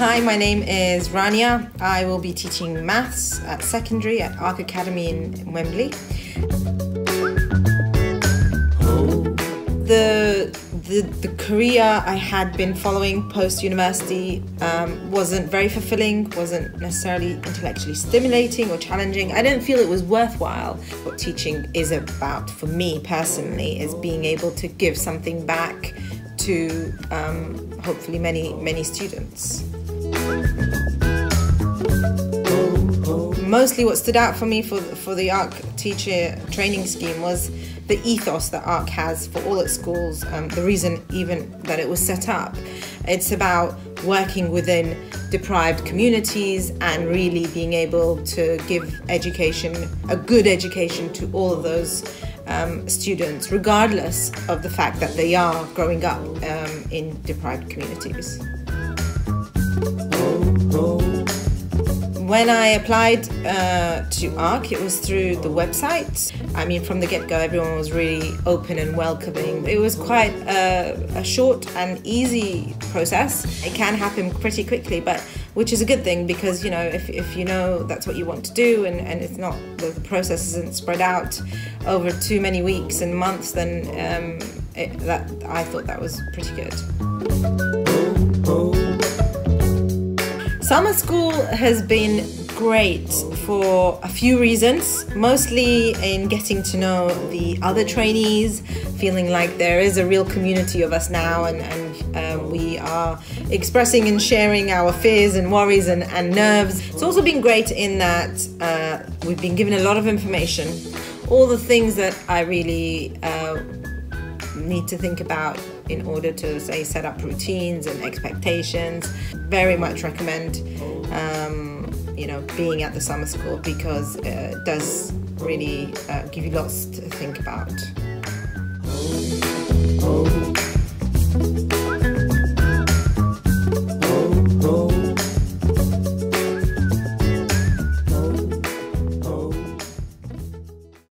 Hi, my name is Rania. I will be teaching maths at secondary at Ark Academy in Wembley. The, the, the career I had been following post university um, wasn't very fulfilling, wasn't necessarily intellectually stimulating or challenging. I didn't feel it was worthwhile. What teaching is about for me personally is being able to give something back to um, hopefully many, many students. Mostly what stood out for me for, for the Ark teacher training scheme was the ethos that Ark has for all its schools, um, the reason even that it was set up. It's about working within deprived communities and really being able to give education, a good education to all of those um, students, regardless of the fact that they are growing up um, in deprived communities. When I applied uh, to Ark, it was through the website. I mean, from the get go, everyone was really open and welcoming. It was quite a, a, short and easy process. It can happen pretty quickly, but which is a good thing because, you know, if, if you know that's what you want to do and, and it's not, the, the process isn't spread out over too many weeks and months, then um, it, that I thought that was pretty good. Summer school has been great for a few reasons, mostly in getting to know the other trainees, feeling like there is a real community of us now and, and um, we are expressing and sharing our fears and worries and, and nerves. It's also been great in that uh, we've been given a lot of information, all the things that I really uh, need to think about in order to say set up routines and expectations. Very much recommend um, you know being at the summer school because uh, it does really uh, give you lots to think about.